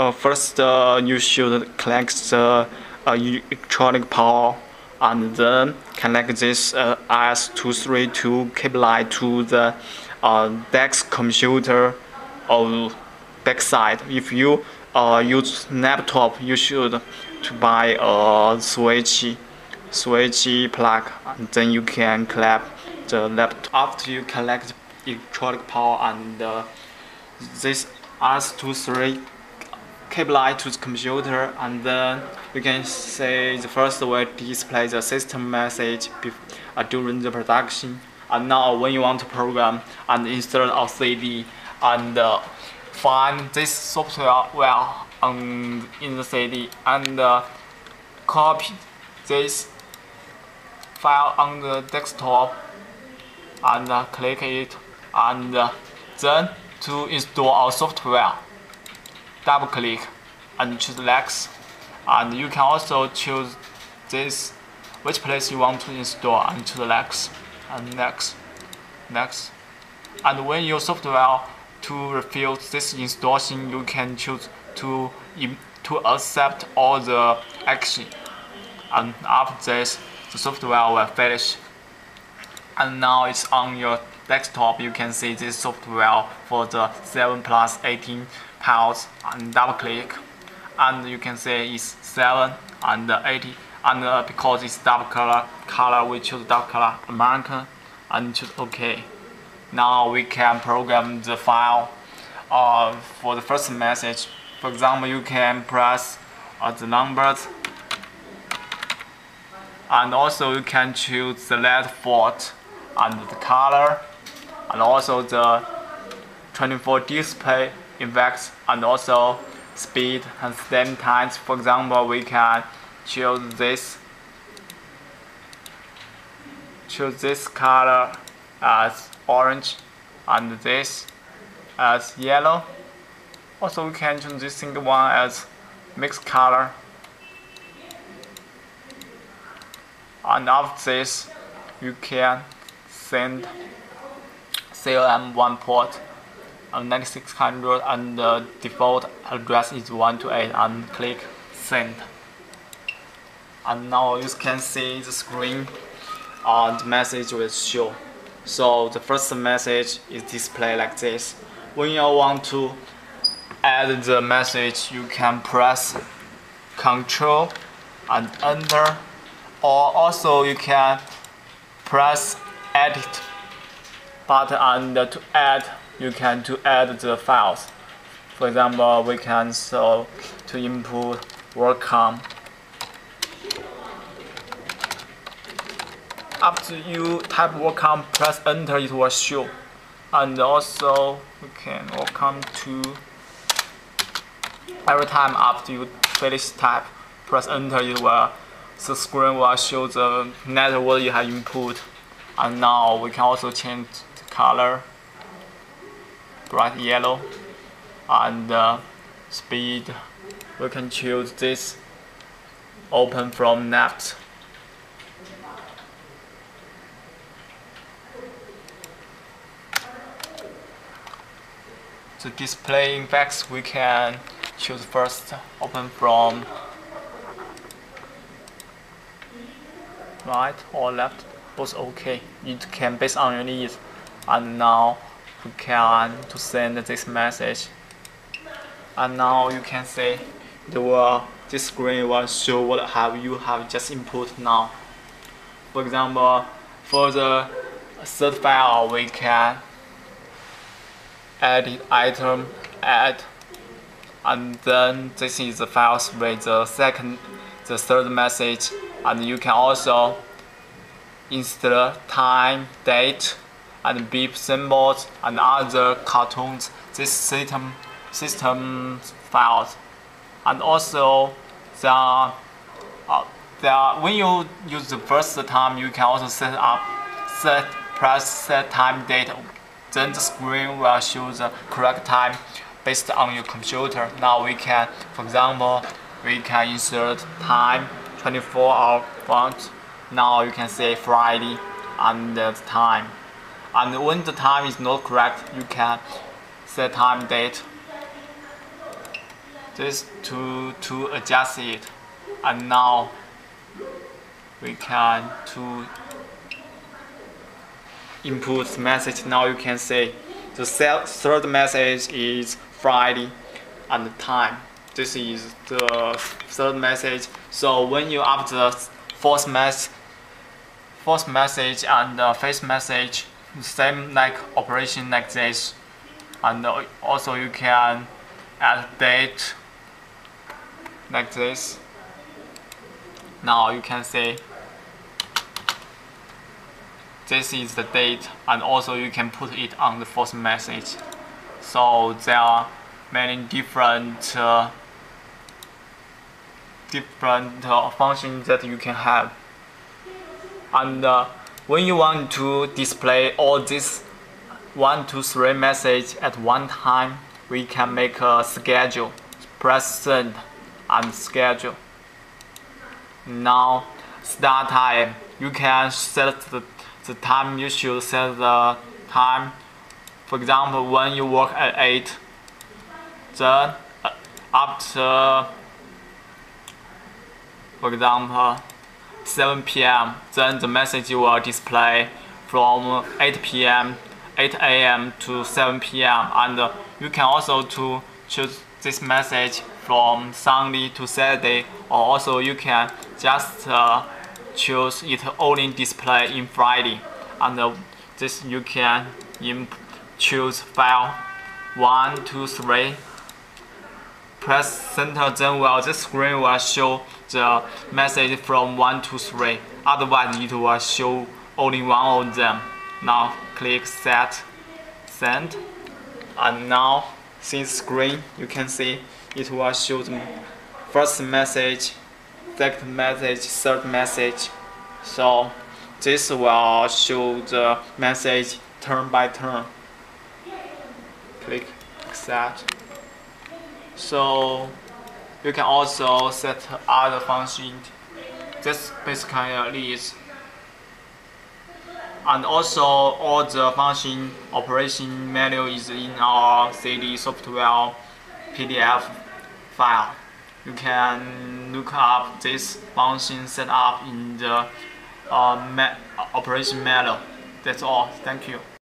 uh, first uh, you should collect the uh, electronic power and then connect this uh, RS232 cable line to the uh, DeX computer or backside. If you uh, use laptop, you should to buy a switch switch plug and then you can connect the laptop. After you connect electronic power and uh, this RS232 cable line to the computer and then you can say the first will display the system message uh, during the production. And now when you want to program and insert a CD and uh, find this software well on in the CD and uh, copy this file on the desktop and uh, click it and uh, then to install our software double click and choose next and you can also choose this which place you want to install and choose next and next next and when your software to refuse this installation you can choose to to accept all the action. And after this the software will finish. And now it's on your desktop you can see this software for the 7 plus 18 pulse and double click. And you can see it's 7 and 80 and uh, because it's double color color we choose double color American and choose OK. Now we can program the file uh, for the first message. For example you can press uh, the numbers. And also you can choose the LED font and the color and also the 24 display effects and also speed and same times. For example, we can choose this choose this color as orange and this as yellow. Also, we can choose this single one as mixed color. And after this, you can send COM1 port on 9600 and the default address is 128 and click send. And now you can see the screen and the message will show. So the first message is displayed like this. When you want to add the message you can press control and enter or also you can press edit button and to add you can to add the files. For example, we can so to input welcome After you type welcome press enter, it will show. And also we can welcome to every time after you finish type, press enter, it will the screen will show the net what you have input. And now we can also change color bright yellow and uh, speed. We can choose this open from NAPT the display effects we can choose first open from right or left. Both okay. It can based on your needs and now you can to send this message. And now you can see the this screen will show what have you have just input now. For example for the third file we can edit item add and then this is the files with the second the third message. And you can also insert time date and beep symbols and other cartoons this system system files. And also are, uh, are, when you use the first time you can also set up set press set time date. Then the screen will show the correct time based on your computer. Now we can for example we can insert time 24 hour font now you can say Friday and the time and when the time is not correct. You can set time date. This to to adjust it. And now we can to input message. Now you can see the third message is Friday and time. This is the third message. So when you after the fourth mess fourth message and the fifth message same like operation like this. And also you can add date like this. Now you can see this is the date and also you can put it on the first message. So there are many different uh, different uh, functions that you can have. And uh, when you want to display all these three message at one time we can make a schedule. Press send and schedule. Now start time. You can set the, the time you should set the time. For example when you work at 8 then uh, after for example 7 p.m. then the message will display from 8 p.m. 8 a.m. to 7 p.m. and you can also to choose this message from Sunday to Saturday or also you can just uh, choose it only display in Friday and uh, this you can choose file 1, 2, 3 press center then will the screen will show the message from 1 to 3 otherwise it will show only one of them. Now click set send. And now since screen you can see it will show the first message second message third message. So this will show the message turn by turn. Click accept so you can also set other functions This basically is and also all the function operation manual is in our CD software PDF file. You can look up this function setup in the uh, ma operation manual. That's all. Thank you.